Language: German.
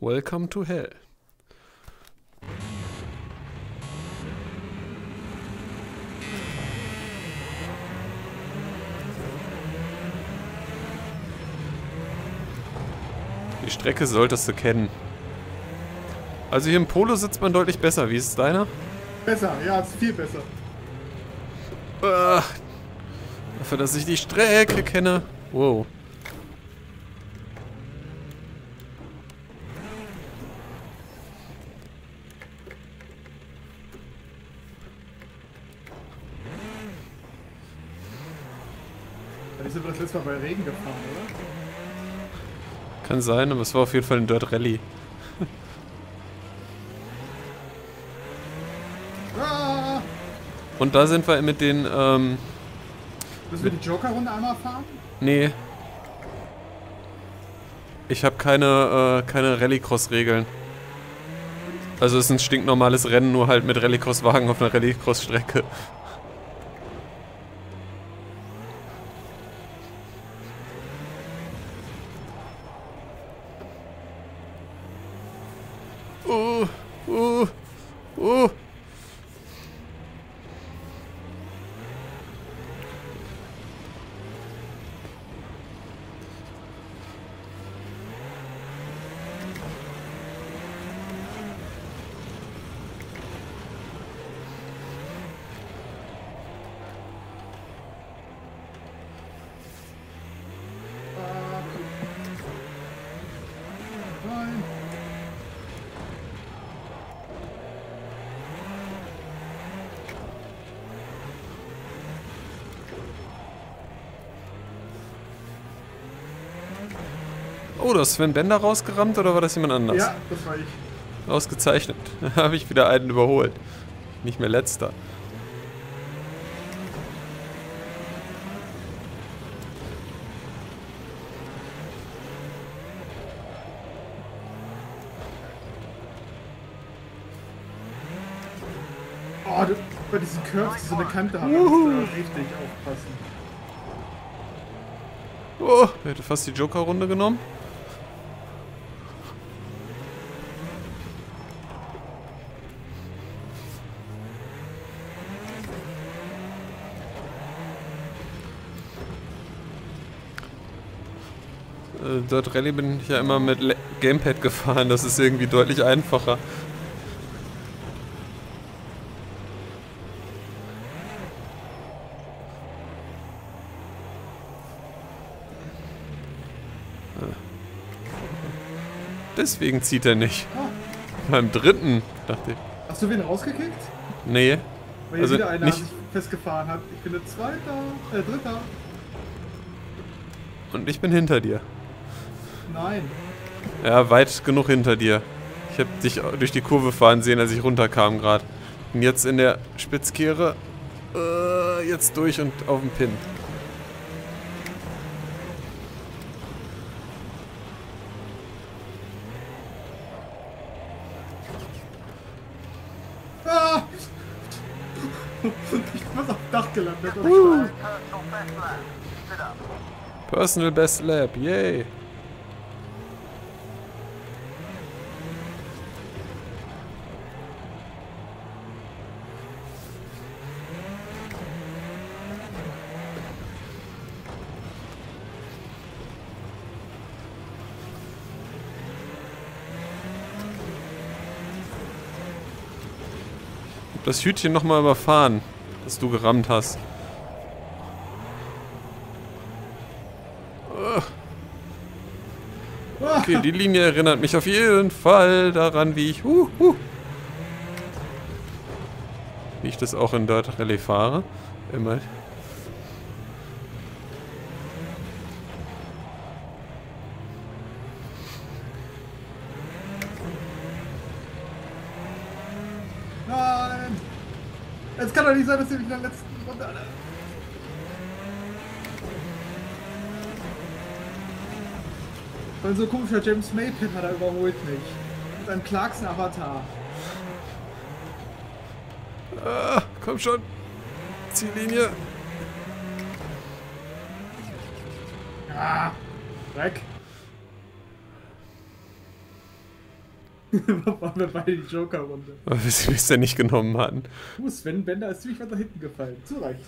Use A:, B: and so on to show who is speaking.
A: Welcome to Hell. Die Strecke solltest du kennen. Also hier im Polo sitzt man deutlich besser. Wie ist es deiner?
B: Besser, ja, ist viel besser.
A: Ah, dafür, dass ich die Strecke kenne. Wow.
B: Dann sind wir das letzte Mal bei Regen gefahren, oder?
A: Kann sein, aber es war auf jeden Fall ein Dirt Rally.
B: Ah!
A: Und da sind wir mit den, ähm,
B: Müssen wir die Joker-Runde einmal fahren?
A: nee. Ich habe keine, äh, keine Rallycross-Regeln. Also es ist ein stinknormales Rennen, nur halt mit Rallycross-Wagen auf einer Rallycross-Strecke. Uh, uh, uh. Oh, du hast Sven Bender rausgerammt oder war das jemand anders?
B: Ja, das war ich.
A: Ausgezeichnet. Habe ich wieder einen überholt. Nicht mehr letzter.
B: Oh, du, bei diesen Curves, die so eine Kante haben, musst du richtig aufpassen.
A: Oh, er hätte fast die Joker-Runde genommen. Äh, Dort Rallye bin ich ja immer mit Gamepad gefahren, das ist irgendwie deutlich einfacher. Deswegen zieht er nicht.
B: Ah,
A: Beim dritten, dachte ich.
B: hast du wen rausgekickt?
A: Nee.
B: Weil
A: Also
B: wieder einer
A: nicht-
B: sich festgefahren hat. Ich bin der Zweiter, äh, Dritter.
A: Und ich bin hinter dir.
B: Nein.
A: Ja, weit genug hinter dir. Ich habe dich durch die Kurve fahren sehen, als ich runterkam gerade. Und jetzt in der Spitzkehre. Äh, jetzt durch und auf den Pin.
B: Ah! ich bin auf dem Dach gelandet. Uh.
A: Personal Best Lab, yay. Das Hütchen nochmal überfahren, das du gerammt hast. Okay, die Linie erinnert mich auf jeden Fall daran, wie ich, uh, uh, wie ich das auch in Dirt Rally fahre. Immer.
B: Es kann doch nicht sein, dass ihr mich in der letzten Runde alle. Weil so komischer James Maypin hat er überholt mich. Mit einem Clarkson-Avatar.
A: Ah, komm schon. Ziellinie.
B: Ah! Weg! Waren wir beide die Joker-Runde.
A: Weil wir sie bisher nicht genommen hatten.
B: Uh, Sven Bender ist ziemlich weit nach hinten gefallen. Zu Recht.